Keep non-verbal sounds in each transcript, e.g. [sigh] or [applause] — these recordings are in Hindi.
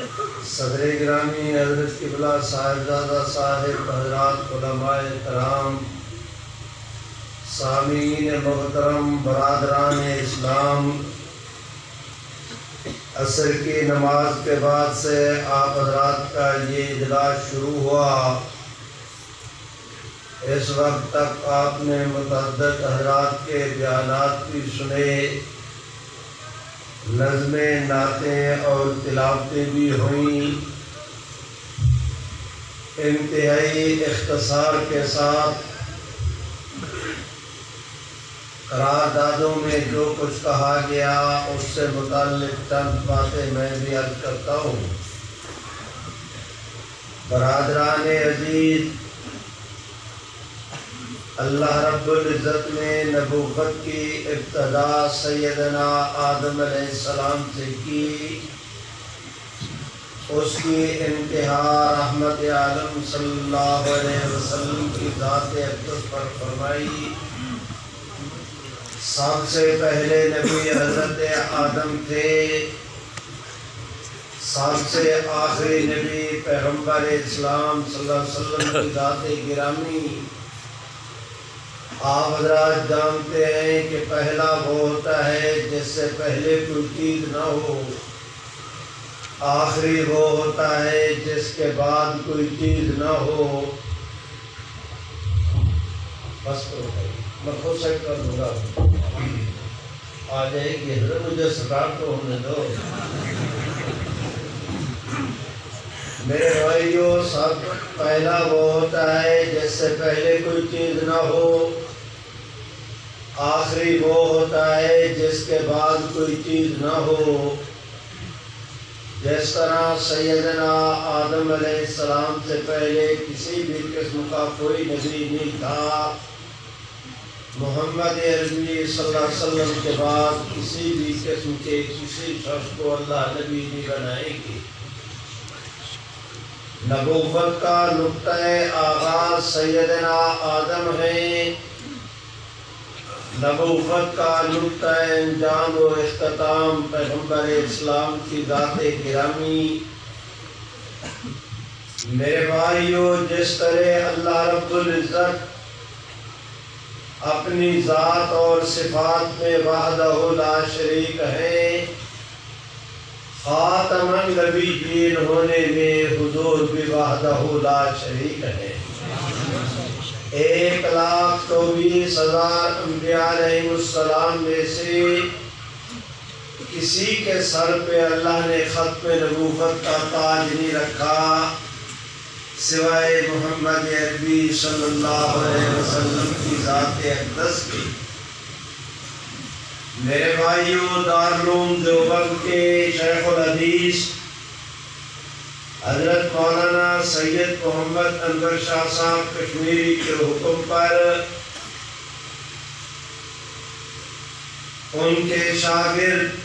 सदर ग्रामी हजरत किबला साहिबजादा साहिब हजरात उलमाए कराम सामीन मोहतरम बरदरान इस्लाम असर की नमाज़ के बाद से आप हजरात का ये इजलास शुरू हुआ। इस वक्त तक आपने मुतद हजरात के बयान भी सुने। नज़में नातें और तिलावतें भी हुई। इंतहाई इख्तसार के साथ करारदादों में जो कुछ कहा गया, उससे मुतल चंद बातें मैं भी अर्ज़ करता हूँ। बरदरान अज़ीज़ अल्लाह रब्बुल इज़्ज़त ने नबूवत की इब्तदा सैदना आदम सलाम से की। उसकी इंतहा रहमत आलम सल्लल्लाहु अलैहि वसल्लम की ज़ात पर फरमाई। सबसे पहले नबी हज़रत आदम थे। सबसे आखिरी नबी पैगंबर इस्लाम वसल्लम गिरामी। आप हजरात जानते हैं कि पहला वो होता है जिससे पहले कोई चीज़ ना हो। आखिरी वो होता है जिसके बाद कोई चीज़ ना हो। बस तो मैं खुद से कर दूँगा आ जाएगी हज़रत मुझे सरकार तो होने दो। मेरे भाइयों, सब पहला वो होता है जिससे पहले कोई चीज़ ना हो। आखिरी वो होता है जिसके बाद कोई चीज़ ना हो। जिस तरह सैदना आदम सलाम से पहले किसी भी किस्म का कोई नबी नहीं था मोहम्मद अरबी वसल्लम के बाद किसी भी किस्म के किसी शख्स को अल्लाह नबी नहीं बनाएगी। नबूवत का नुक़ आगाज़ सैदना आदम है। नबूवत का नुक़ अंजाम व अख्ताम पैगंबर इस्लाम की ज़ात गिरामी। मेरे भाइयों, जिस तरह अल्लाह रब्बुल इज़्ज़त अपनी ज़ात और सिफात में वाहदा शरीक है। ख़ातमन नबीन होने में हुजूर भी वाहदा शरीक है। एक लाख चौबीस हज़ार अम्बियालाम में से किसी के सर पे अल्लाह ने ख़त पे नबूवत का ताज नहीं रखा। सिवाय मोहम्मद अरबी सल्लल्लाहु वसल्लम की ज़ात अक़दस की। मेरे भाइयों दारूम देवबंद के, शेखुल हदीस, हज़रत मौलाना सैयद मोहम्मद अनवर शाह साहब कश्मीरी के हुक्म पर, उनके शागिर्द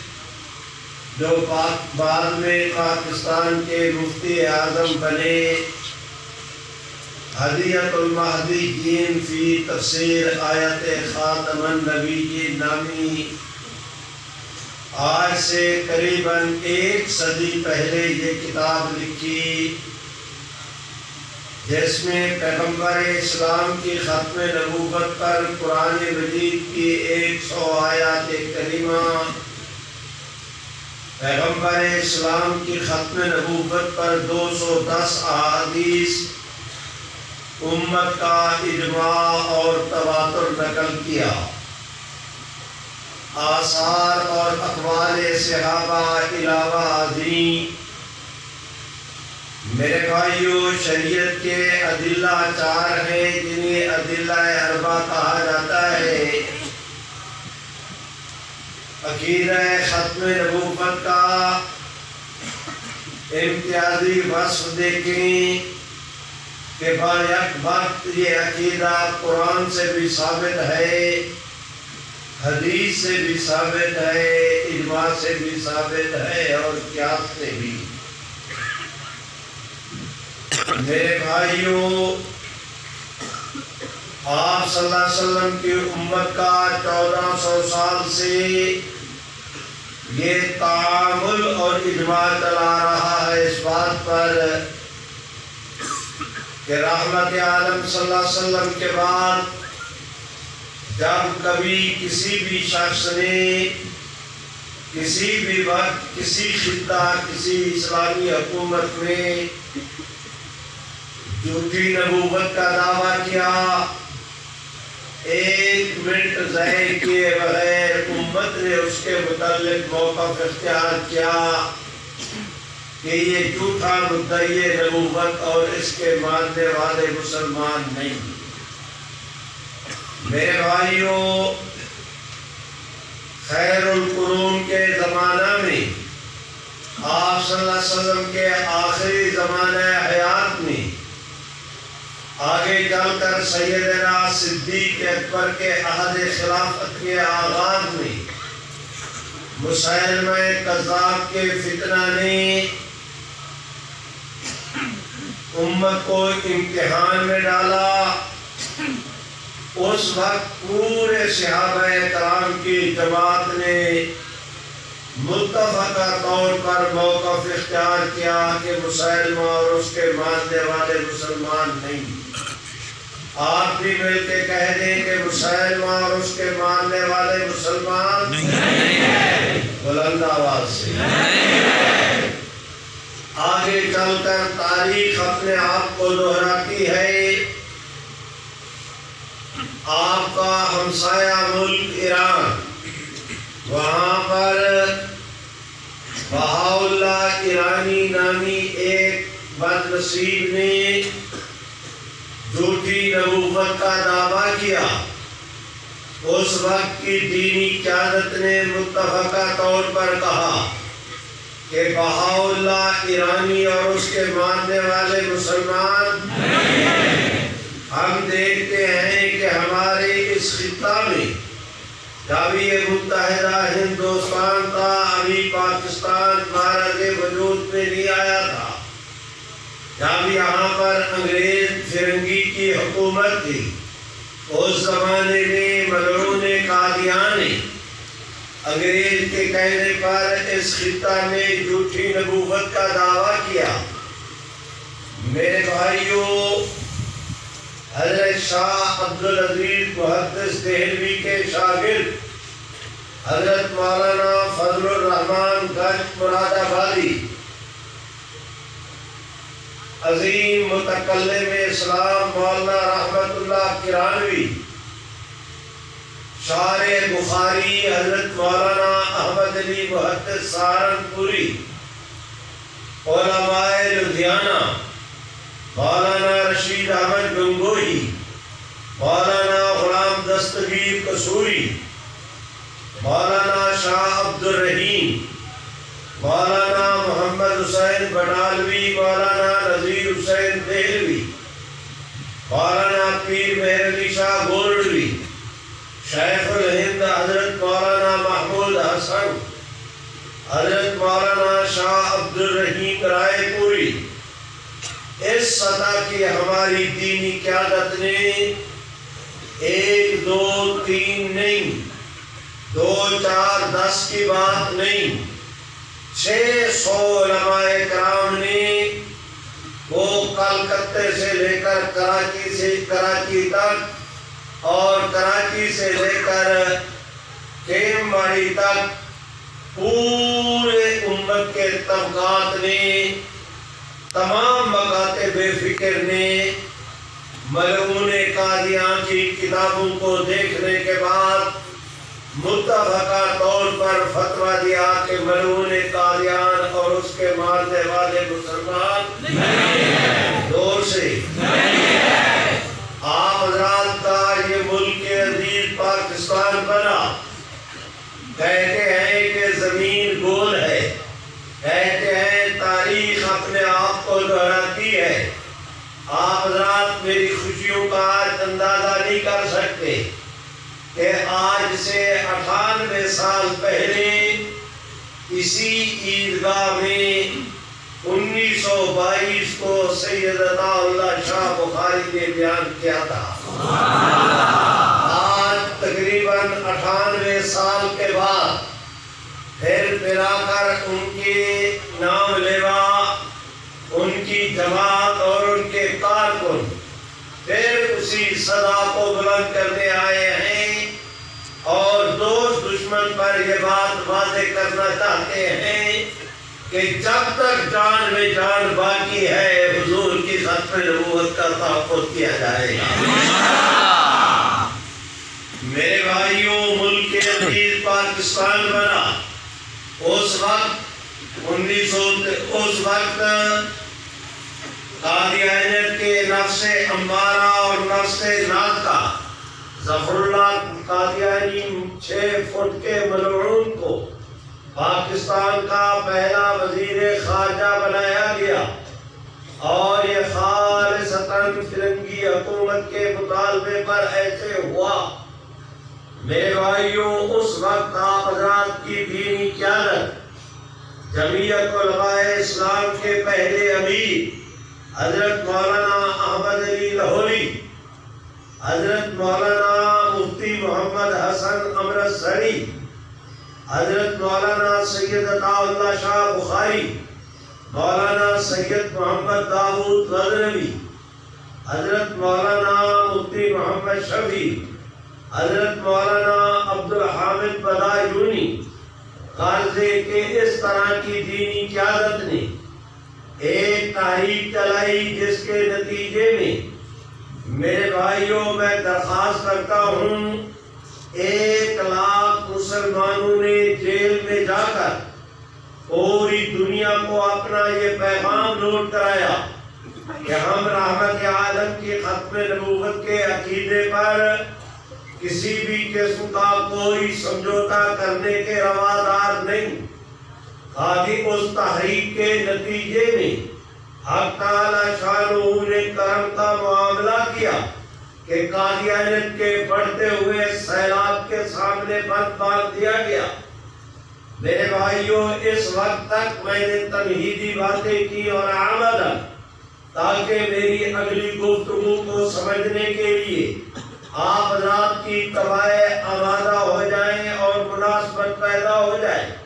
जो बाद में पाकिस्तान के मुफ्ती आज़म बने हदियतुलमहदीन आयत ख़ातमन नबी नामी आज से करीबन एक सदी पहले ये किताब लिखी। जिसमें पैगंबर इस्लाम की ख़त्म नबूबत पर कुरान मजीद की एक सौ आयात करीमा पैगंबर इस्लाम की ख़त्म नबूबत पर दो सौ दस अहादीस उम्मत का इजमा और तवातुर नकल किया। आसार और अखबार सहाबा अलावा मेरे भाइयों, शरीयत के अदिल्ला चार हैं, जिन्हें अदिल्ला अरबा कहा जाता है। अखीर ख़त्म नबूबत का इम्तियाजी वस्फ देखें। कि वक्त ये अकीदा कुरान से भी साबित है, हदीस से भी साबित है इजमा से भी साबित है, और क्या से भी। मेरे भाइयों, आप सल्लल्लाहु अलैहि वसल्लम की उम्मत का चौदह सौ साल से ये तामुल और इजमा चला रहा है इस बात पर। कि रहमत आलम वसल्लम के बाद जब कभी किसी भी शख्स ने किसी भी वक्त, किसी खिता किसी इस्लामी हुकूमत में झूठी नबूबत का दावा किया, एक मिनट जय किए बगैर उम्मत ने उसके मुतलिक मौका इख्तियार किया। कि ये झूठा मुद्दई नबूबत और इसके मानने वाले मुसलमान नहीं? मेरे भाइयों, खैरुल के ज़माना में, आप वसल्लम के आखिरी ज़माने हयात में, आगे चलकर सैदना सिद्दीक अकबर के अहद खिलाफत के आगाज़ में मुसलम कजाब के फितना ने उम्मत को इम्तिहान में डाला। उस वक्त पूरे सिहाब कराम की जमात ने मुतफ़ा तौर पर मौकफ इख्तियार किया कि मुसलमान और उसके मानने वाले मुसलमान नहीं। आप भी मिल के कह दें कि मुसलमान और उसके मानने वाले मुसलमान बुलंद आवाज़ से। आगे चलकर तारीख अपने आप को दोहराती है। आपका हमसाया मुल्क ईरान। वहाँ पर बहाउल्ला ईरानी नामी एक बदनसीब ने झूठी नबूवत का दावा किया। उस वक्त की दीनी क्यादत ने मुतफ़ा तौर पर कहा कि बहाउल्ला ईरानी और उसके मानने वाले मुसलमान। हम देखते हैं कि हमारे इस खिता में कभी मुतहदा हिंदुस्तान था अभी पाकिस्तान भारत के वजूद में नहीं आया था। जब यहाँ पर अंग्रेज़ फिरंगी की हुकूमत थी। उस जमाने में मलरून कादियान ने अंग्रेज़ के कहने पर इस खिता में झूठी नबूवत का दावा किया। मेरे भाइयों, हज़रत शाह अब्दुल अज़ीज़ मुहदस के शागिर्द, हज़रत मौलाना फजल रहमान गंज मुरादाबादी, अजीम मुतकल इस्लाम मौलाना रहमतुल्लाह किरानवी शार बुखारी, हज़रत मौलाना अहमद अली मुहद्दिस सहारनपुरी लुधियाना, मौलाना रशीद अहमद गंगोही, मौलाना गुलाम दस्तगीर कसूरी, मौलाना शाह अब्दुल रहीम, मौलाना मोहम्मद हुसैन बटालवी, मौलाना नजीर हुसैन देहलवी, मौलाना पीर मेहर शाह गोरडवी शेखुल हिंद हज़रत मौलाना महमूद हसन हज़रत मौलाना शाह अब्दुल रहीम रायपुरी इस सतह की हमारी दीनी क्यादत ने एक, दो, तीन नहीं, दो, चार, दस की बात नहीं, छह सौ कराम ने वो कलकत्ते से लेकर कराची से, कराची तक और कराची से लेकर केमबाड़ी तक पूरे उम्मत के तबकात ने, तमाम मकाते बेफिक्र ने मलून कादियान की किताबों को देखने के बाद मुतफका तौर पर फतवा दिया कि मलून कादियान और उसके मारने वाले मुसलमान ज़ोर से आप हजरात का ये मुल्क अज़ीज़ पाकिस्तान बना, कहते हैं कि ज़मीन गोल है कहते हैं तारीख अपने आप को दोहराती है आप हजरात मेरी खुशियों का आज अंदाज़ा नहीं कर सकते कि आज से अठानवे साल पहले इसी ईदगाह में 1922 को सैयद अताउल्लाह शाह बुखारी ने बयान किया था। आज तकरीबन अठानवे साल के बाद फिर मिलाकर उनके नाम लेवा, उनकी जमात और उनके कारकुन फिर उसी सदा को बुलंद करने आए हैं। और दोस्त दुश्मन पर यह बात वादे करना चाहते हैं कि जब तक जान में जान बाकी है, हुजूर की खत्म नबूवत का तहफ़ किया जाएगा। मेरे भाइयों, मुल्क के अज़ीज़ पाकिस्तान बना। उस वक्त, उन्नीस सौ उस वक्त कादियानियत के नफ्से अम्बारा और नफ्से नाका फुट के को पाकिस्तान का पहला वज़ीर खारजा बनाया गया। और ये फिरंगी के मुतालबे पर ऐसे हुआ, मेरे भाइयों, उस वक्त आप हजरात की दीनी क्यादत, जमीयत इस्लाम के पहले अमीर, हज़रत मौलाना अहमद अली लाहौरी हज़रत मौलाना मुफ्ती मोहम्मद हसन अमृतसरी हज़रत मौलाना सैयद अताउल्ला शाह बुखारी, मौलाना सैयद मोहम्मद दाऊद गजनवी, हज़रत मौलाना मुफ्ती मोहम्मद शफी, हज़रत मौलाना अब्दुल हामिद बदायूनी गाजे के इस तरह की दीनी क्यादत ने एक तारीख चलाई जिसके नतीजे में मेरे भाइयों, मैं दरखास्त करता हूँ, एक लाख मुसलमानों ने जेल में जाकर पूरी दुनिया को अपना ये पैगाम नोट कराया कि हम रहमत आलम की खत्म नबूवत के अकीदे पर किसी भी किस्म का कोई समझौता करने के रवादार नहीं। खाली उस तहरीक के नतीजे में मामला किया कि कादियानियत के बढ़ते हुए सैलाब के सामने बंद बाँध दिया गया। मेरे भाइयों, इस वक्त तक मैंने तमहीदी बातें की और आमदन ताकि मेरी अगली गुफ्तगू को समझने के लिए आप रात की तबाह आमादा हो जाएँ और मुनासबत पैदा हो जाए।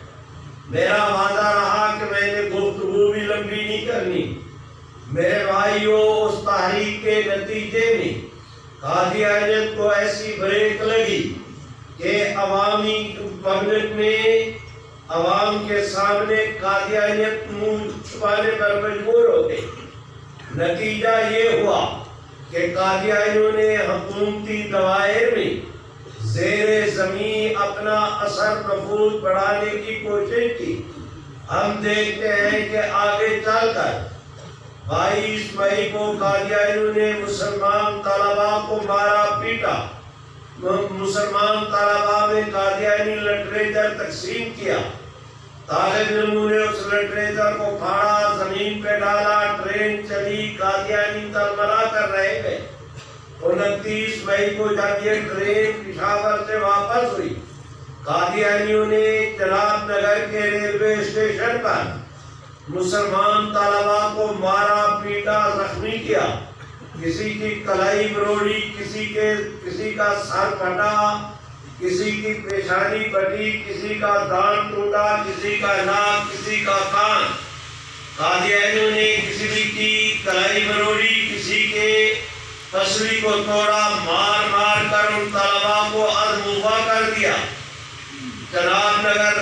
मेरा वादा रहा कि मैंने गुफ्तगू भी लंबी नहीं करनी। मेरे भाइयों उस तारीख के नतीजे में कादियानियत को ऐसी ब्रेक लगी कि अवामी पब्लिक में, अवाम के सामने कादियानियत मुँह छुपाने पर मजबूर हो गई नतीजा ये हुआ कि कादियानियों ने हुकूमती दवायर में जेर ज़मीन अपना असर नफूज बढ़ाने की कोशिश की। हम देखते हैं कि आगे चलकर 22 मई को कादियानियों ने मुसलमान तलबा को मारा, पीटा। मुसलमान तलबा में कादियानी लिटरेचर तकसीम किया। तालिब इल्मों ने उस लिटरेचर को फाड़ा, ज़मीन पे डाला, ट्रेन चली कादियानी तलमला कर रहे थे उनतीस मई को जब ये ट्रेन पिशावर से वापस हुई। कादियानियों ने जनाब नगर के रेलवे स्टेशन पर मुसलमान तलबा को मारा, पीटा, जख्मी किया। किसी की कलाई मरोड़ी, किसी के, किसी का सर फटा, किसी की पेशानी फटी किसी का दांत टूटा, किसी का नाक, किसी का कान। कादियानियों ने किसी की कलाई मरोड़ी, किसी के तस्वीर को तोड़ा मार मार कर उन तलबा को अदमुफा कर दिया। जनाब नगर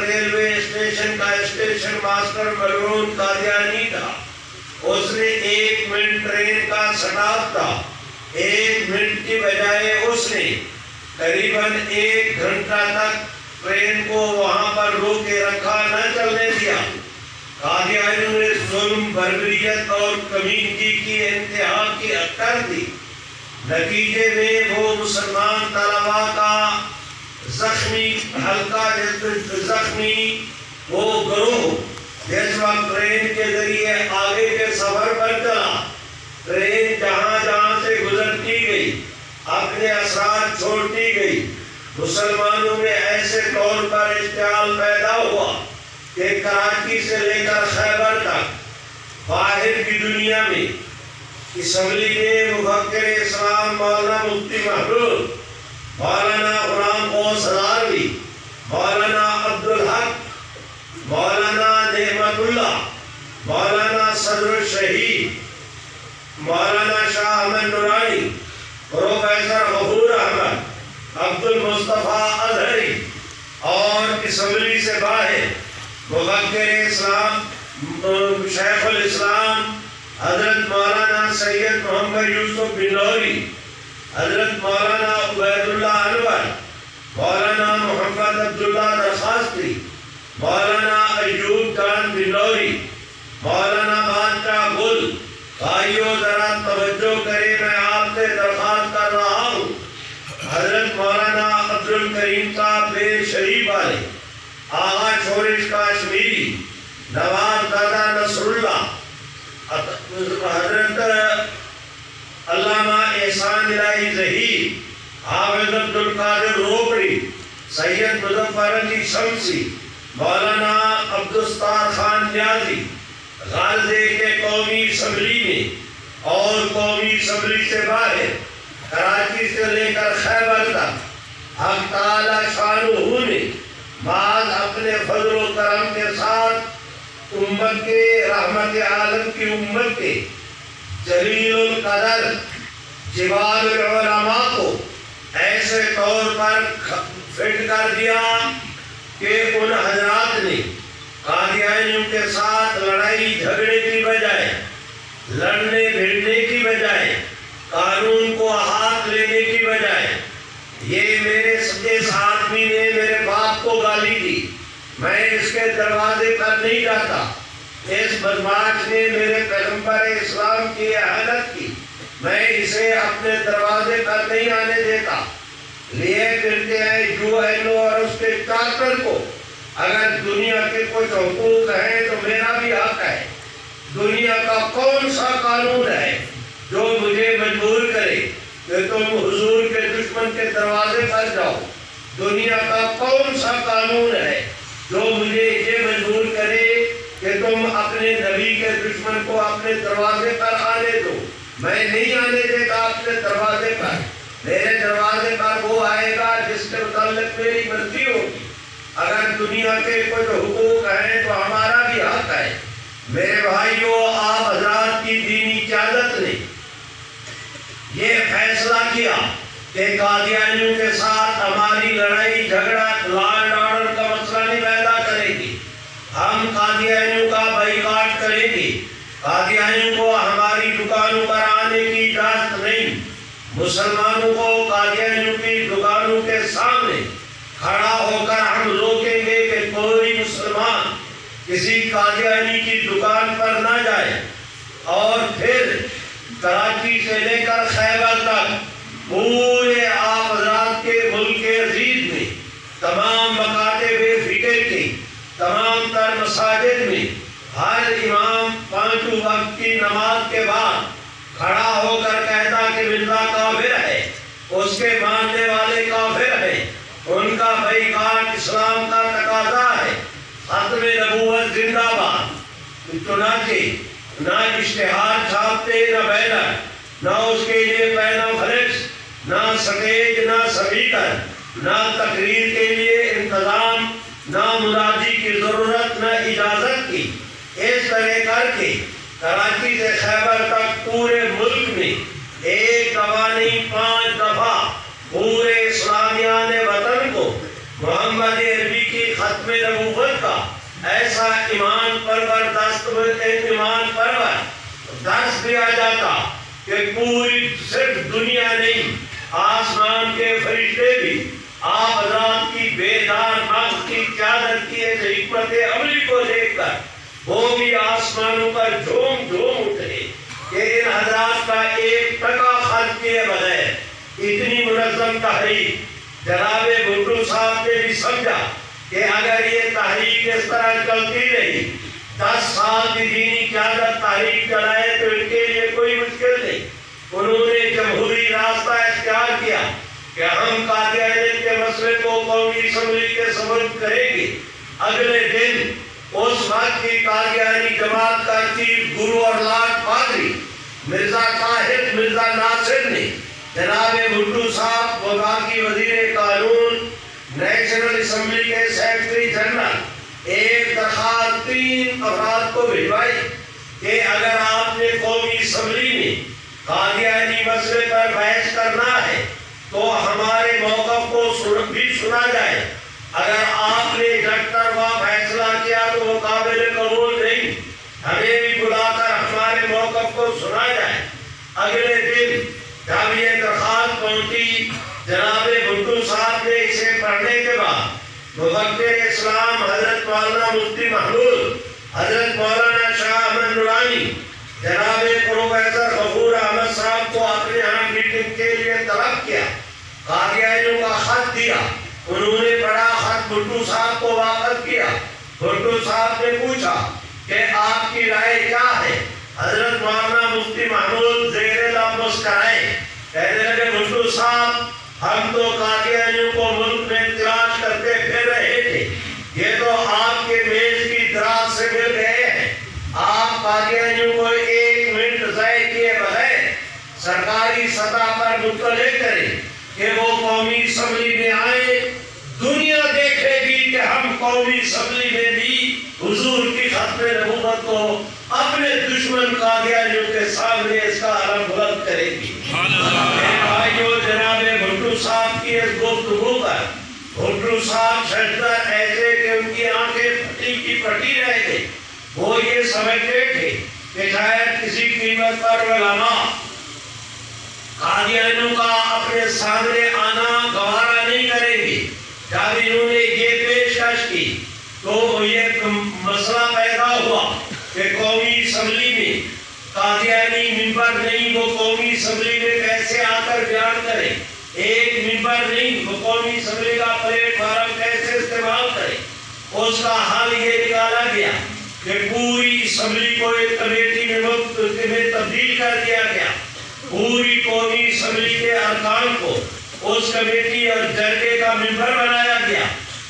मास्टर मलरून कादियानी था उसने एक मिनट ट्रेन का स्टॉप था। एक मिनट की बजाय उसने करीबन एक घंटा तक ट्रेन को वहाँ पर रोक के रखा, न चलने दिया। कादियानियों ने जुल्म, बर्बरियत और कमीनगी की इंतहा की कर दी। नतीजे में वो मुसलमान तलबा का जख्मी, हल्का जख्मी वो ग्रोह जिस ट्रेन के ज़रिए आगे के सफ़र पर चला। ट्रेन जहाँ जहाँ से गुजरती गई, अपने असरार छोड़ती गई। मुसलमानों में ऐसे तौर पर इश्तेहाल पैदा हुआ कि कराची से लेकर खैबर तक, बाहर की दुनिया में। इसम्बली में मुफक्र इस्लाम मौलाना मुफ्ती महबूब मौलाना गुलाम गौस हजारवी मौलाना अब्दुल हक मौलाना नेमतुल्ला मौलाना सदर शहीद, मौलाना शाह अहमद नुरानी, प्रोफेसर गफूर अहमद, अब्दुल मुस्तफ़ा अजहरी और इसम्बली से बाहर मुफक्र इस्लाम शेखुल इस्लाम, हज़रत मौलाना सैयद मोहम्मद यूसुफ बिनौरी, हज़रत मौलाना उबैदुल्ला अनवर, मौलाना मोहम्मद अब्दुल्ला दरखास्ती मौलाना अयूब खान बिलौरी मौलाना बादशाह गुल, भाइयों, जरा तवज्जो करें मैं आपसे दरखास्त कर रहा हूँ। हज़रत मौलाना अब्दुल करीम साहब बेर शरीफ वाले आगा शोरिश काश्मीरी, नवाब दादा नसरुल्ला हज़रत, अल्लामा एहसान इलाही जहीर, हाफिज अब्दुल कादिर रोबड़ी सैयद मुजफ्फर अली शमसी मौलाना अब्दुस्तार खान न्याजी गालदे के कौमी असम्बली में, और कौमी असम्बली से बाहर, कराची से लेकर खैबर तक, हम ताला शाहू ने बाद अपने फजल करम के साथ, उम्मत के, रहमत आलम की उम्मत के जलील कदर जिबाल को, ऐसे तौर पर फिट कर दिया। कि उन हजरात ने कादियानियों के साथ लड़ाई झगड़े की बजाय, लड़ने भिड़ने की बजाय, कानून को हाथ लेने की बजाय, ये मेरे इस आदमी ने मेरे बाप को गाली दी। मैं इसके दरवाजे पर नहीं जाता। इस बदमाश ने मेरे पैगंबर इस्लाम की अहलत की। मैं इसे अपने दरवाजे पर नहीं आने देता। लिए फिरते हैं जो एनो और उसके चार्टर को। अगर दुनिया के कुछ हकूक हैं तो मेरा भी हक है। दुनिया का कौन सा कानून है जो मुझे मजबूर करे? कि तुम हुजूर के दुश्मन के दरवाजे पर जाओ। दुनिया का कौन सा कानून है जो मुझे ये मजबूर करे कि तुम अपने नबी के दुश्मन को अपने दरवाजे पर आने दो? मैं नहीं आने देता अपने दरवाजे पर। मेरे दरवाजे पर जिसके मुताबिक मेरी मर्ज़ी होगी। अगर दुनिया के कुछ हुकूक हैं तो हमारा भी हक है। मेरे भाइयों, आप हजरात की दीनी क्यादत ने ये फैसला किया कि कादियानियों के साथ हमारी लड़ाई, झगड़ा लैंड ऑर्डर का मसला नहीं पैदा करेगी। हम कादियानियों का बाइकाट करेंगे। कादियानियों को हमारी दुकानों पर मुसलमानों को कादियानियों की दुकानों के सामने खड़ा होकर हम रोकेंगे कि कोई मुसलमान किसी कादियानी की दुकान पर ना जाए। और फिर कराची से लेकर खैबर तक पूरे आप के मुल्क अज़ीज़ में, तमाम मकाते बेफिक्र के, तमाम तर मसाजिद में हर इमाम पाँचों वक्त की नमाज़ के बाद खड़ा होकर कहता कि मिर्ज़ा काफिर है उसके मानने वाले काफिर है उनका बैकाट इस्लाम का तकाजा है खत्म नबूवत जिंदाबाद चुनाचे ना इश्तेहार छापते न बैनर ना उसके लिए पैना फ्लेक्स ना स्टेज ना स्पीकर ना तकरीर के लिए इंतज़ाम, ना मुरादी की ज़रूरत, न इजाज़त की। इस तरह करके कराची से खैबर तक पूरे मुल्क में एक दफ़ा नहीं, पाँच दफ़ा पूरे इस्लामिया ने वतन को मोहम्मद अरबी की खत्म नबूवत का ऐसा ईमान परवर दस्त ईमान परवर। दस दिया जाता कि पूरी सिर्फ़ दुनिया नहीं, आसमान के फरिश्ते भी। आप हजरात की बेदार नफ्स की क्यादत की इस हिकमत अमली को देखकर, वो भी आसमानों पर झूम झूम उठे कि इन हजरात का एक टका खर्च किए बगैर इतनी मुनजम तहरीक जनाब भुट्टू साहब ने भी समझा कि अगर ये तहरीक इस तरह चलती रही। दस साल की दीनी क्यादत तहरीक चलाए तो इनके लिए कोई मुश्किल नहीं। उन्होंने जमहूरी रास्ता इख्तियार किया कि हम कादियानियत के मसले को कौमी असम्बली के सबूत करेंगे। अगले दिन उस वक्त की कादियानी जमात का चीफ गुरु और लाट पादरी, मिर्ज़ा ताहिर मिर्ज़ा नासिर ने जनाब भुट्टू साहब की वज़ीर असम्बली के सेक्रेटरी जनरल एक दरखास्त तीन अफराद को भिजवाई कि अगर आपने कौमी असम्बली में कादियानी मसले पर बहस करना है तो हमारे मौकफ को सुन, भी सुना जाए। अगर आपने जटरवा फैसला किया तो वो काबिल कबूल नहीं। हमें भी बुलाकर हमारे मौकफ को सुना जाए। अगले दिन जब ये दरखास्त पहुँची जनाब भुट्टू साहब ने पढ़ने के बाद मुफक्र इस्लाम, हज़रत मौलाना मुफ्ती महमूद, हज़रत मौलाना शाह अहमद नुरानी, जनाब प्रोफेसर गफूर अहमद साहब को अपने यहाँ मीटिंग के लिए तलब किया, कादियानियों का खत दिया, उन्होंने पढ़ा, खत भुट्टू साहब को वापस किया। भुट्टू साहब ने पूछा कि आपकी राय क्या है? हज़रत मौलाना मुफ्ती महमूद जेर मुस्कराए कहने लगे, भुट्टू साहब, हम तो कादियानियों को मुल्क में तलाश करते फिर रहे थे ये तो आपके मेज की दराज से मिल गए हैं आप कादियानियों को एक मिनट जय किए बगैर सरकारी सतह पर मुतले करें कि वो कौमी असम्बली में आए दुनिया देखेगी कि हम कौमी असम्बली में भी हुजूर की खत्म नबूवत को अपने दुश्मन कादियानियों के सामने इसका अलम बुलंद करेगी। भाइयों जनाब भुट्टू साहब की इस गुफ्तगू पर भुट्टू साहब सजदर ऐसे कि उनकी आँखें फटी की फटी रह गई। वो ये समझते थे कि शायद किसी कीमत पर वलामा कादियानियों का अपने सामने आना गवारा नहीं करेंगे। जब इन्होंने ये पेशकश की। तो ये मसला पैदा हुआ कि कौमी असम्बली में कादियानी मिंबर नहीं, वो कौमी असम्बली में कैसे आकर बयान करें? एक मिंबर नहीं, वो कौमी असम्बली का कैसे इस्तेमाल करें? उसका हल ये निकाला गया कि पूरी असम्बली को एक कमेटी में तब्दील कर दिया गया। पूरी कौमी असम्बली के अरकान को उस कमेटी और जरगे का मेंबर बनाया गया।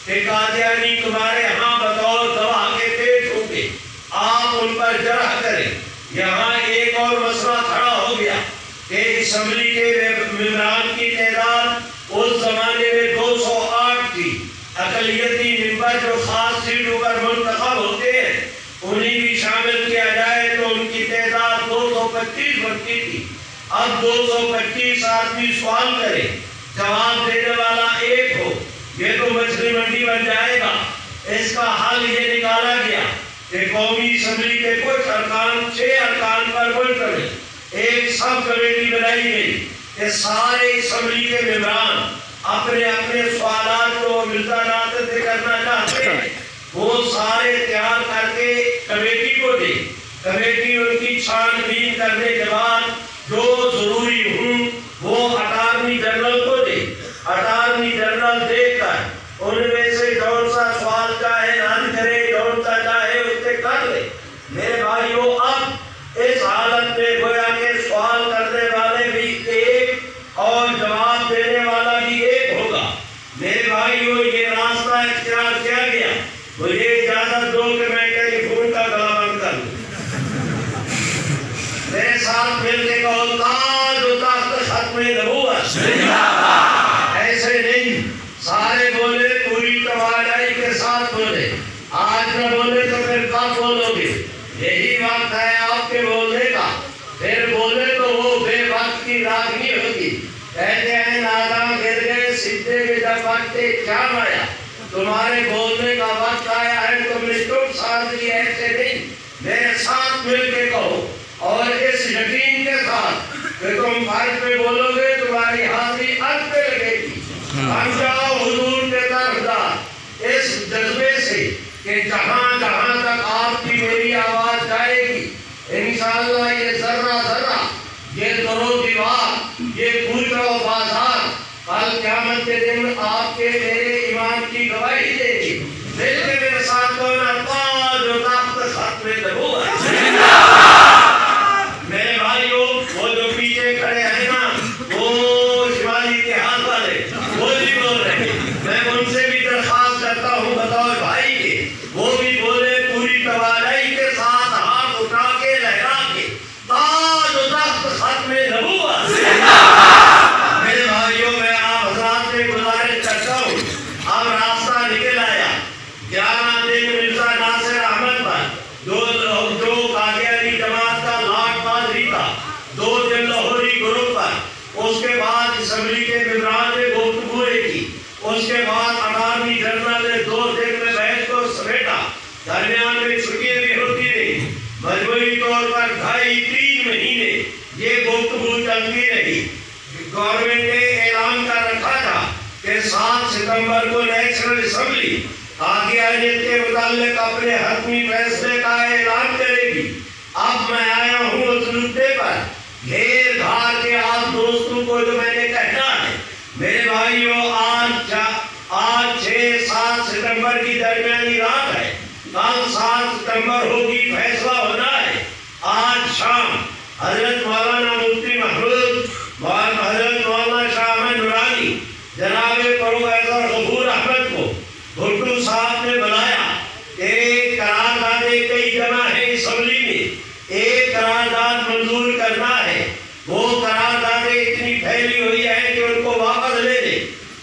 कि कादियानी तुम्हारे यहाँ बतौर गवाह के पेश होंगे। आप उन पर जरह करें। यहाँ एक और मसला खड़ा हो गया। कि असम्बली के मेम्बरान की तादाद उस जमाने में 208 थी। अकलियती मेंबर जो खास सीटों पर मुंतखब होते हैं, उन्हें भी शामिल किया जाए तो उनकी तादाद 225 बनती थी। अब 225 आदमी सवाल करे। जवाब देने वाला एक हो, ये तो मछली मंडी बन जाएगा। इसका हल ये निकाला गया कि कौमी असम्बली के कुछ अरकान, छह अरकान पर मुल्तविल एक सब कमेटी बनाई गई कि सारे असम्बली के मेम्बरान अपने अपने सवाल को मिर्ज़ा नाते से करना चाहते हैं। वो सारे तैयार करके कमेटी को दे। कमेटी उनकी छानबीन करने के बाद जो ज़रूरी हूँ, वो अटारनी जनरल को दे। अटारनी जनरल देकर उनमें से कौन सा सवाल चाहे रद्द करे, कौन सा चाहे, उससे कर ले। मेरे भाइयों, अब इस हालत में गोया के सवाल करने वाले भी एक और जवाब देने वाला भी एक होगा। मेरे भाइयों, ये रास्ता इख्तियार किया गया। मुझे इजाज़त दो कि मैं टेलीफोन का गला बंद कर दूँ मेरे साथ मिलके कहो ताज उतार खत्म नबूवत ऐसे नहीं, सारे बोले पूरी तवानाई के साथ बोले। आज न बोले तो फिर कब बोलोगे? यही वक्त है आपके बोलने का। फिर बोले तो वो बेवक्त की रागनी होगी। कहते हैं नादा गिर गए सीधे जब वक्त क्या आया तुम्हारे बोलने का वक्त आया है, तुमने चुप साध ली, ऐसे नहीं। मेरे साथ मिलके कहो। और इस यकीन के साथ कि तुम फ़र्ज़ में बोलोगे तुम्हारी हाजिरी अंत पे लगेगी। हाँ। हम जाओ हजूर के तरफदा इस जज्बे से कि जहाँ जहाँ तक आपकी मेरी आवाज़ जाएगी इंशाल्लाह ये जर्रा जर्रा ये दरो दीवार ये कूदरा बाज़ार कल क्यामत के दिन आपके मेरे ईमान की गवाही देगी। दिल के मेरे साथ होना गवर्नमेंट ने ऐलान कर रखा था कि सात सितंबर को नेशनल असम्बली आगियानियत के मुतालिक अपने हतमी फैसले का ऐलान करेगी। अब मैं आया हूँ उस मुद्दे पर। घेर घार के आप दोस्तों को जो मैंने कहना है, मेरे भाइयों, आज आज छह, सात सितंबर की दरमियानी रात है। कल सात सितंबर होगी, फैसला होना है। आज शाम हज़रत मौलाना मुफ्ती महमूद मौलाना हज़रत मौलाना शाह अहमद नूरानी जनाब प्रोफेसर गफूर अहमद को भुट्टू साहब ने बुलाया एक करारदादे कई जमा है असम्बली में एक करारदाद मंजूर करना है वो करारदादे इतनी फैली हुई है कि उनको वापस ले ले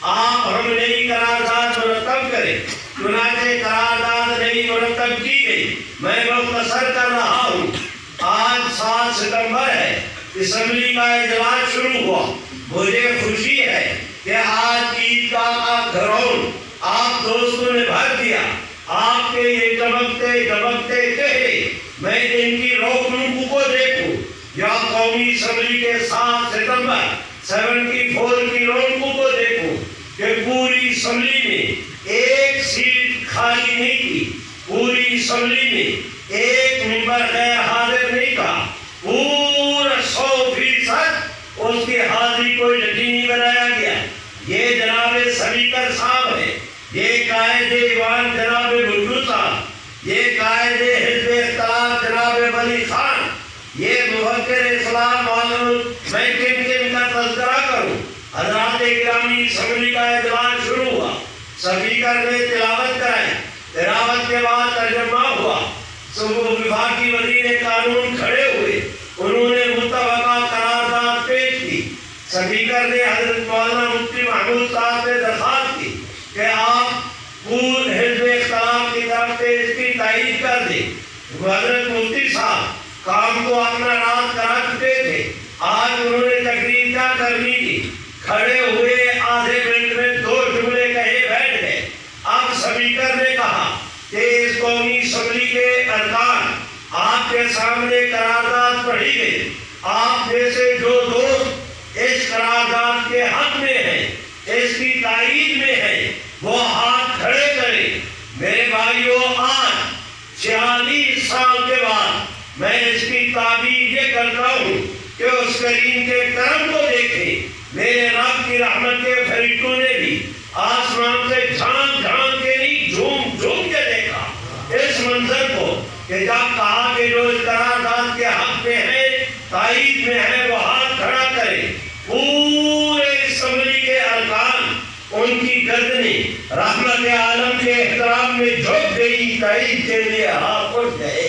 आप हम नई करारदाद मुरतब करें। चुनाचे करारदाद नई मुरतब की गई। मैं मुख्तसर कर रहा हूँ। आज सात सितंबर है। असम्बली का इजलास शुरू हुआ। मुझे खुशी है कि आज ईदगाह का ग्राउंड आप दोस्तों ने भर दिया आपके ये चमकते चमकते चेहरे, मैं इनकी रोकनूक को देखूँ। या कौमी असम्बली के सात सितंबर सेवेंटी फोर की रोकनूक को देखूँ। कि पूरी असम्बली में एक सीट खाली नहीं थी पूरी असम्बली में एक मेंबर गैर हाजिर नहीं था पूरा सौ फ़ीसद उसकी हाजिरी को यकीनी बनाया गया। ये जनाब स्पीकर साहब है। ये कायदे ईवान जनाब भुट्टू साहब। ये कायदे हिजब इख्तलाफ जनाब वली खान। ये मुफक्किर इस्लाम मालूम मैं किन किन का तज़करा करूँ हजरात ग्रामी का इजलास शुरू हुआ। स्पीकर ने तिलावत कराई तिलावत के बाद तर्जमा हुआ। सुबह विभागी वज़ीर कानून खड़े हुए। उन्होंने मुतबका करारदाद पेश की। स्पीकर ने हज़रत मौलाना मुफ्ती महमूद साहब से दरखास्त की कि आप पूर्ण हिजब इख्तलाफ की तरफ़ से इसकी तायीद कर दें। हज़रत मुफ्ती साहब काम को अपना रात करा चुके थे। आज उन्होंने तकरीर क्या करनी थी? खड़े हुए आधे मिनट में दो जुमले कहे बैठ गए। अब स्पीकर ने कहा कि इस कौमी असम्बली के अरकान, आपके सामने करारदाद पढ़ी गई। आप जैसे जो दोस्त इस करारदाद के हक में हैं, इसकी तारीफ़ में है, वो हाथ खड़े करें। मेरे भाइयों, आज छियालीस साल के बाद मैं इसकी ताबीर ये करता हूँ। कि उस करीम के को देखे। मेरे की रहमत के फरिश्तों ने भी आसमान से झाँक झाँक के नहीं झूम झूम के देखा। इस मंजर को कि जब कहा कि जो इस तरह के हक में है ताइफ में है वो हाथ खड़ा करे पूरे असम्बली के अरकान उनकी गर्दनी रहमत आलम के एहतराम में झुक गई ताईद के लिए हाथ उठ गए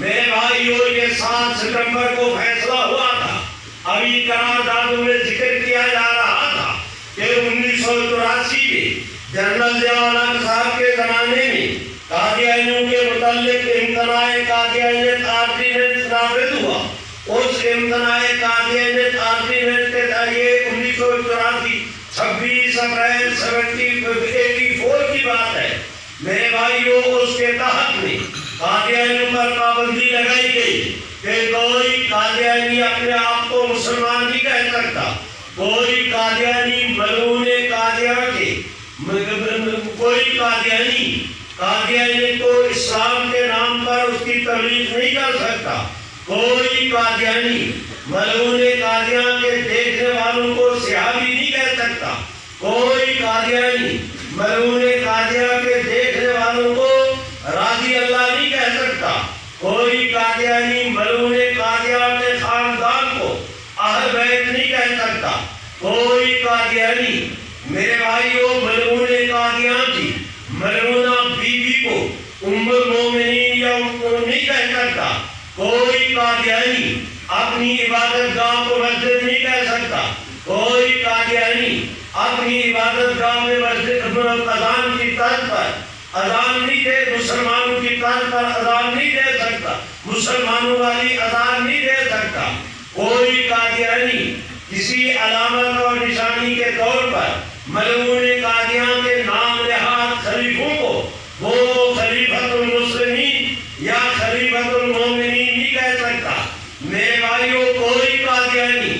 मेरे भाइयों ये सात सितंबर को फैसला हुआ था अभी करारदादों में ज़िक्र किया जा रहा था कि उन्नीस सौ चौरासी में जनरल जवाहरलाल साहब के जमाने में कादियानियों के मुतालिक इम्तनाए कादियानियत आर्डिनेंस नाफिज हुआ इम्तनाए कादियानियत आर्डिनेंस के तहत उन्नीस सौ चौरासी, छब्बीस अप्रैल सेवेंटी एटी फोर की बात है। मेरे भाइयों, उसके तहत में कादियानियों पर पाबंदी लगाई गई कि कोई कादियानी अपने आप को मुसलमान नहीं कह सकता। कोई कादियानी मलून कादिया के कोई कादियानी कादियानी को इस्लाम के नाम पर उसकी तबलीग नहीं कर सकता। कोई कादियानी मलून कादियान के देखने वालों को सिहाबी नहीं कह सकता। कोई कादियानी मलून कादिया के देखने वालों को राज़ी अल्लाह नहीं कह सकता। कोई कादियानी मलून कादिया के खानदान को अहल बैत नहीं कह सकता। कोई कादियानी मेरे भाइयों मलून कादियान की मलूना बीवी को उम्र मोमिनीन या नहीं कह सकता कोई कादियानी अपनी इबादत गाँव को मस्जिद नहीं कह सकता कोई कादियानी अपनी इबादत गाँव में मस्जिद अजान की तर्ज पर अजान नहीं दे मुसलमानों की तर्ज पर अजान नहीं दे सकता। मुसलमानों वाली अजान नहीं दे सकता। कोई कादियानी किसी अलामत और निशानी के तौर पर मलून कादियान के नाम लिहाज खलीफों को वो खलीफतुल मुस्लिमीन या खलीफतुल मोमिनीन नहीं कह सकता मेरे भाइयों कोई कादियानी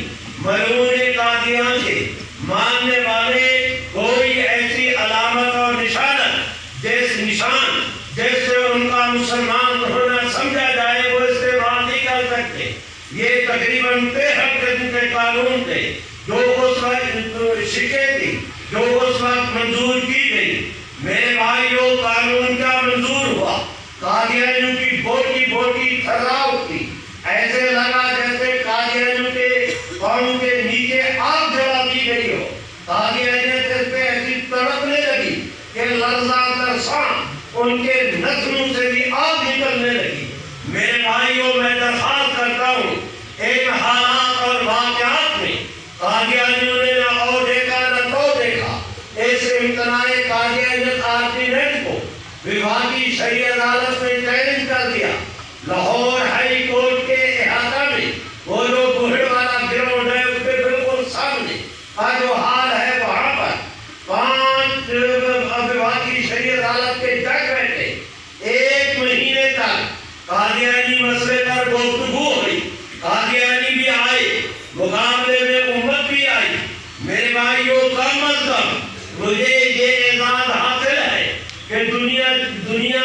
मलून कादियान के मानने वाले कोई ऐसी अलामत और निशानत जैसे निशान जैसे उनका मुसलमान होना समझा जाए वो इस्तेमाल नहीं कर सकते ये तकरीबन तेरह किस्म के कानून थे जो उस वक्त शिके थी जो उस वक्त मंजूर की गई मेरे भाइयों कानून का मंजूर हुआ कादियानियों की बोटी बोटी थर्रा उठी ऐसे लगा जैसे कादियानियों के कौम के नीचे आग जला दी गई हो कादियानियत इस पे ऐसी तड़पने लगी कि लर्जा तरसा उनके नस्लों से भी आग निकलने लगी मेरे भाइयों मैं दरखास्त करता हूँ इन हालात और वाकयात में कादियानियों ने न और देखा न तो देखा इस इम्तनाए आरती आर्टिनेट को विभागीय शरी अदालत में चैलेंज कर दिया। लाहौर हाई कोर्ट के इहाता में वो जो बुहड़ वाला गिरोह है उसके बिल्कुल सामने का जो हाल है वहाँ पर पाँच विभागीय शरी अदालत के जज बैठे एक महीने तक कादियानी मसले पर गुफ्तगू हुई कादियानी भी आए मुकाबले में उम्मत भी आई मेरे भाइयों कम अज कम मुझे ये एजाज हासिल है कि दुनिया दुनिया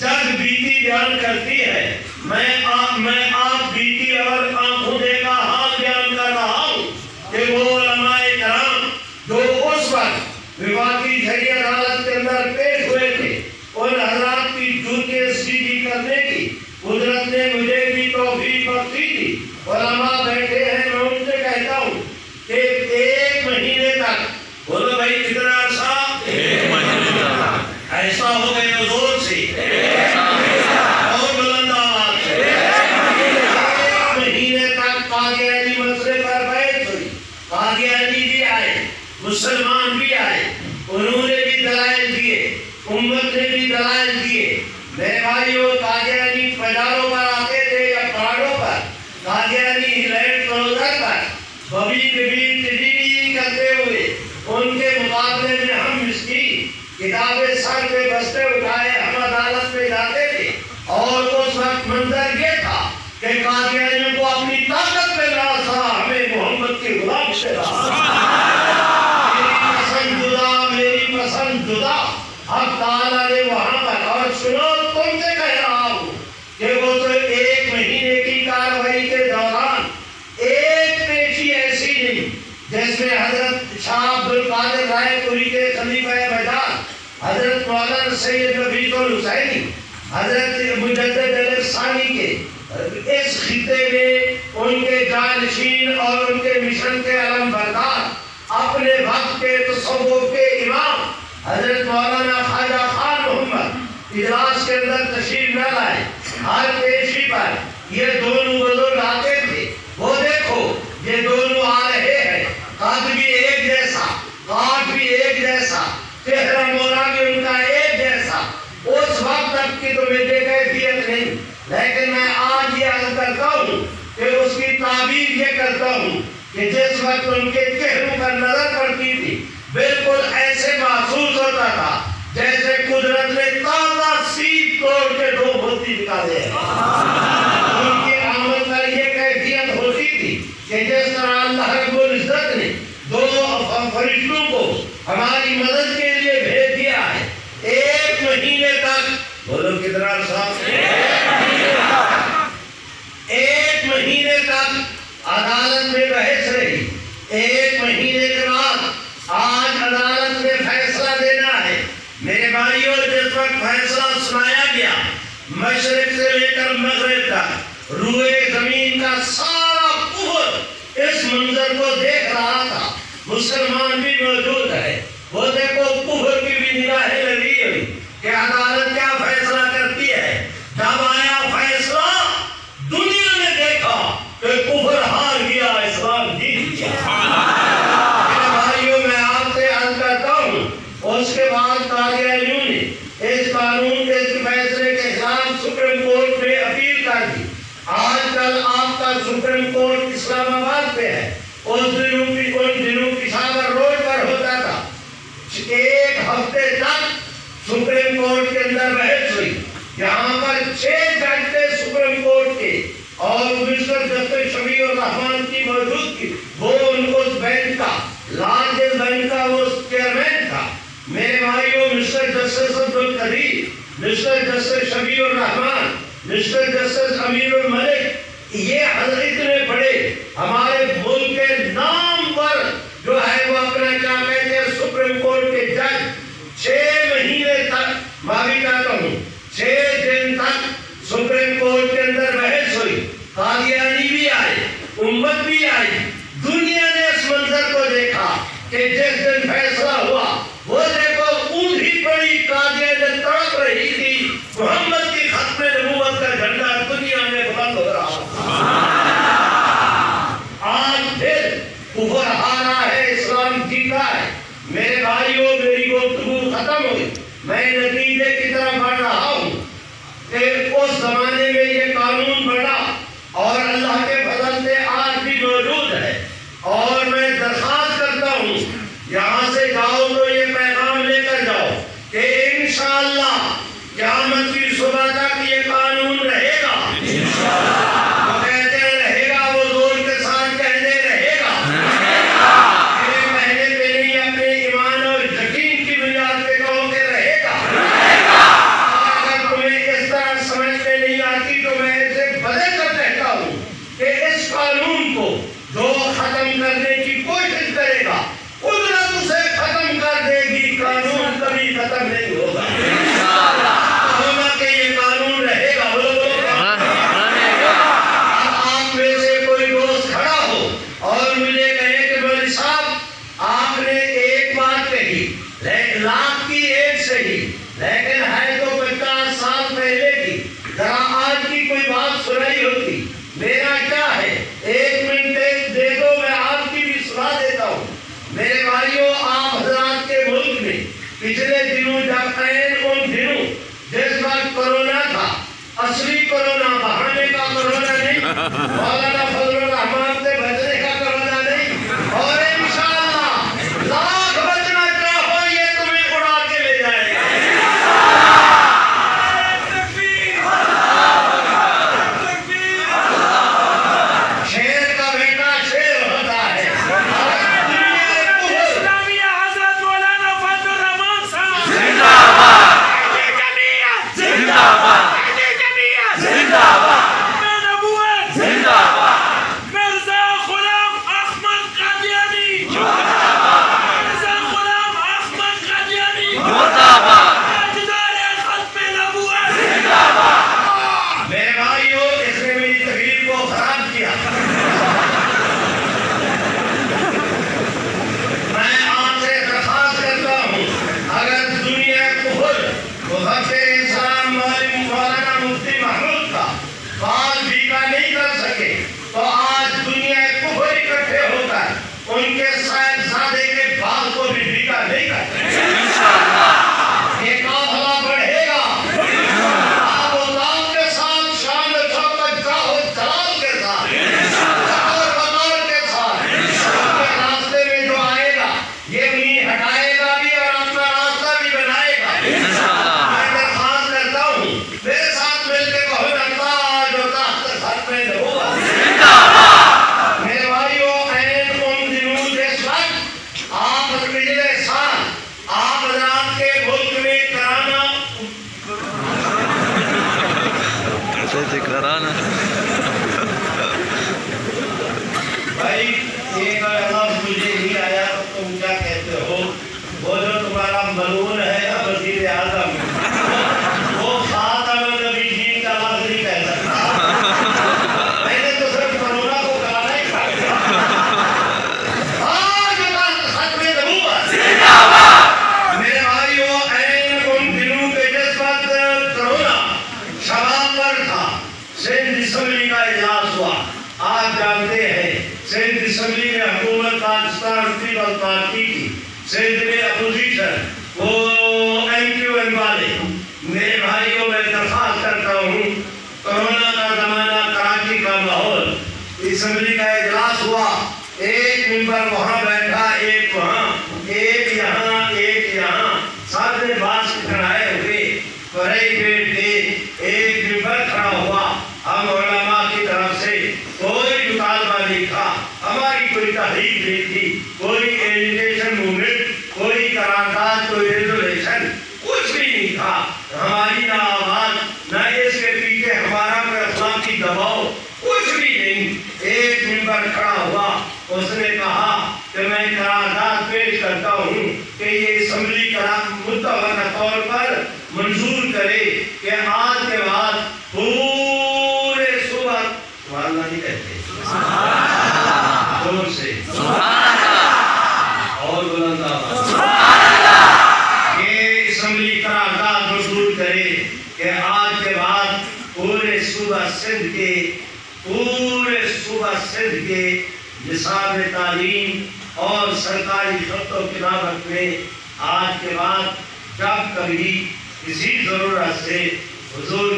जग बीती बयान करती है मैं आप मैं आप बीती और आँखों देखा हाल बयान कर रहा हूँ कि वो उलमाए कराम जो उस वक्त विवादी शरी अदालत के अंदर पेश हुए थे उन हजरात की जूते सीधी करने की कुदरत ने मुझे भी तौफीक बख्शी थी उलमा बैठे हैं मैं उनसे कहता हूँ कि एक महीने तक बोलो भाई कितना अर्सा ऐसा हो गए ज़ोर से और बुलंद आवाज़ से एक महीने तक कादियानी मसले पर बहस हुई कादियानी भी आए मुसलमान भी आए उन्होंने भी दलाइल दिए उम्मत ने भी दलाइल दिए मेरे भाइयों कादियानी पजारों पर आते थे या पहाड़ों पर कादियानी लैंड क्लोजर पर बबी बिबी तिजरी करते हुए, उनके मुकाबले में हम इसकी किताबें सर पे बस्ते उठाए, हम अदालत में जाते थे। और उस वक्त मंजर ये था कि कादियानियों को अपनी ताकत में रहा था, हमें मोहम्मद के गुलाम से रहा मेरी पसंद जुदा, मेरी पसंद जुदा। अब ताला ने वहाँ पर और सुनो तुमसे कह रहा हूँ कि वो तो एक महीने की कार्रवाई के दौरान एक पेशी ऐसी नहीं जिसमें हज़रत शाह अब्दुल कादिर रायपुरी के खलीफा बजाज हज़रत नबीतुल हुसैनी हज़रत मुजद्दद अली सानी के इस खिते में उनके जानशीन और उनके मिशन के अलम बरदार। अपने वक्त के तसव्वुफ के इमाम, हज़रत मौलाना ख्वाजा खान मोहम्मद, इजलास के अंदर तशरीफ़ न लाए। हर पेशी पर ये दोनों बुज़ुर्ग आते लेकिन मैं आज ये अर्ज़ करता हूँ कि उसकी ताबीर ये करता हूँ कि जिस वक्त उनके चेहरों पर नज़र पड़ती थी, बिल्कुल ऐसे महसूस होता था जैसे कुदरत ने ताज़ा सीट तोड़ के दो भूती दिखा दे। उनके आमद पर यह कैफियत होती थी कि जिस तरह अल्लाह रब्बुल इज़्ज़त ने दो फरिश्तों को हमारी मदद के i don't eh. Qadeer mister justice Shabbir Rahman mister justice Amir Malik, ये हज़रत इतने पढ़े, हमारे मुल्क के नाम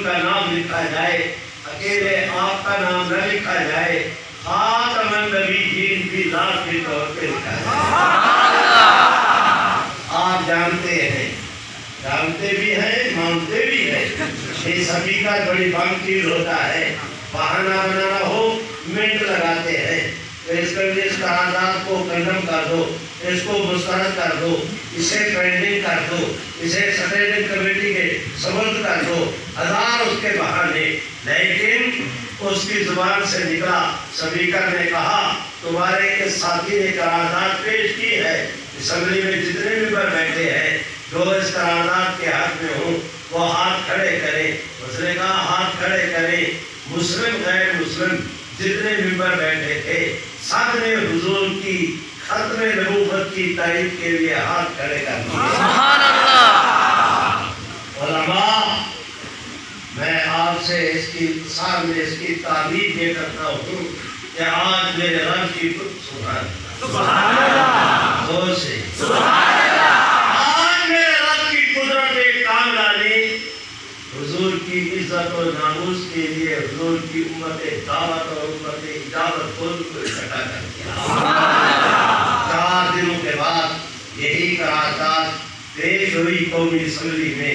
का नाम लिखा जाए, अकेले आपका नाम न लिखा जाए नबी की लाश के तौर पे लिखा जाए। आप जानते हैं, जानते भी हैं, मानते भी हैं, ये सभी का बड़ी होता है। बहाना बनाना हो, मिनट लगाते हैं। तो इस करारदाद को कर दो इसको मुस्तरद कर दो, इसे पेंडिंग कर दो, इसे स्ट्रेटेजिक कमेटी के सबूत कर दो। हज़ार उसके बहाने लेकिन उसकी ज़ुबान से निकला। स्पीकर ने कहा, तुम्हारे इस साथी ने करारदाद पेश की है। असम्बली में जितने भी पर बैठे हैं, जो इस करारदाद के हाथ में हो, वो हाथ खड़े करें। उसने कहा, हाथ खड़े करें। मुस्लिम गैर मुस्लिम जितने मेंबर बैठे थे सबने हुजूर की खत्म नबूवत की तारीफ़ के लिए हाथ खड़े कर मैं आपसे इसकी सामने इसकी तारीफ़ ये करता हूँ कि आज मेरे रब की सुबह ज़ोर से। आज मेरे रब की कुदरत एक काम डाली। हुजूर की इज़्ज़त और नामूस के लिए हुजूर की उम्मत दावत और उम्मत इजाज़त को इकट्ठा कर दिया। दिनों के बाद यही करारदाद पेश हुई कौमी असम्बली में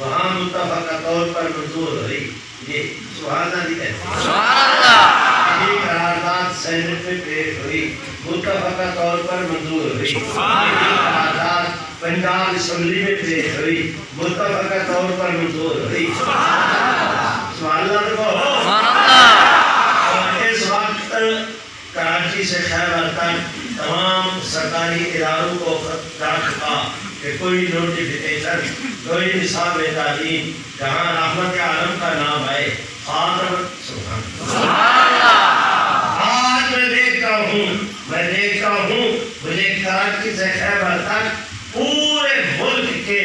वहाँ मुतफका तौर पर मंजूर हुई। ये सुहाना नहीं कहते ये करारदाद सेनेट में पेश हुई। मुतफका तौर पर मंजूर हुई। करारदाद पंजाब असम्बली में पेश हुई। मुतफका तौर पर मंजूर हुई। अल्लाह तो इस वक्त कराची से खैबर तक तमाम सरकारी इदारों को जा कि कोई नोटिफिकेशन कोई निसाब तालीम जहाँ रहमत आलम का नाम खातम सुभान। आज मैं देखता हूँ, मैं देखता हूँ, मुझे कराची से खैबर तक पूरे मुल्क के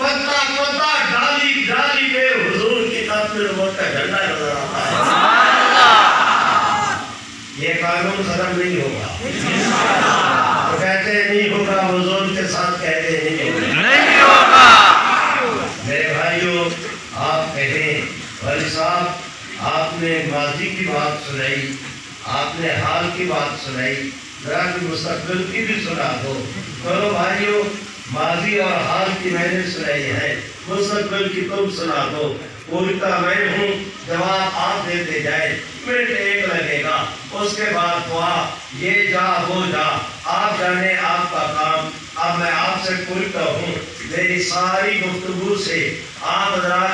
पत्ता पत्ता डाली डाली पे हुजूर की खत्म नबूवत का झंडा नज़र आता है ये कानून खत्म नहीं होगा तो कहते हैं नहीं होगा हुजूर के साथ कहते हैं नहीं होगा मेरे भाइयों आप कहें भाई साहब आपने माजी की बात सुनाई, आपने हाल की बात सुनाई, जरा कि भी सुना दो। करो भाइयों, माजी और हाल की मैंने सुनाई है मुस्तकबिल की तुम सुना दो। बोलता मैं हूँ, जवाब आप देते जाए मिनट एक लगेगा। उसके बाद हुआ ये जा, वो जा, आप जाने आपका काम मैं आपसे पूछता हूँ, मेरी सारी गुफ्तगु से आप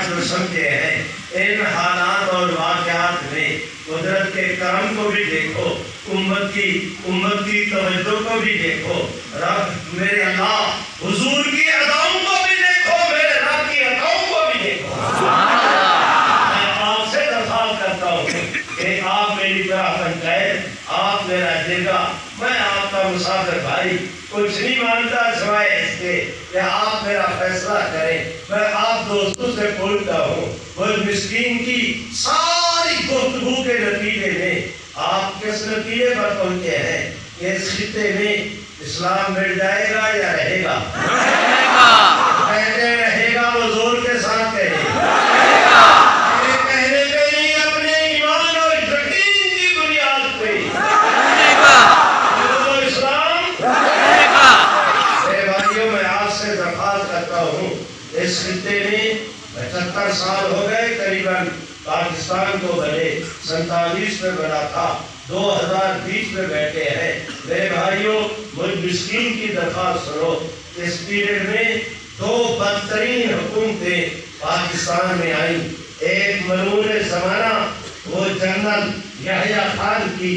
जो समझे हैं, इन हालात और वाकयात में कुदरत के कर्म को भी देखो, उम्मत की उम्मत की तवज्जो को भी देखो। रब मेरे अल्लाह, हुजूर की अदाओं को भी देखो मेरे रब की अदाओं को भी देखो मैं आपसे दरखास्त करता हूँ कि आप मेरी तरह पंचायत आप मेरा जिरगा मैं आपका मुसाफिर भाई कुछ नहीं मानता सिवाय इसके कि आप मेरा फैसला करें। मैं आप दोस्तों से बोलता हूँ वो मिस्कीन की सारी गुफ्तगू के नतीजे में आप किस नतीजे पर पहुँचे हैं कि इस खिते में इस्लाम मिल जाएगा या रहेगा? [laughs] कहते रहेगा वो ज़ोर के साथ कहेगा मेरे कहने पे नहीं अपने ईमान और यकीन की बुनियाद पे वो इस्लाम मेरे भाइयों मैं आपसे दरखास्त करता हूँ इस खिते में पचहत्तर साल हो गए, करीबन पाकिस्तान को बने। सैतालीस में बना था 2020 में बैठे हैं। मेरे भाइयों मुझ मिस्कीन की दरखास्त सुनो। इस पीरियड में दो बदतरीन हुकूमतें पाकिस्तान में आई। एक मरून जमाना वो जनरल यहया खान की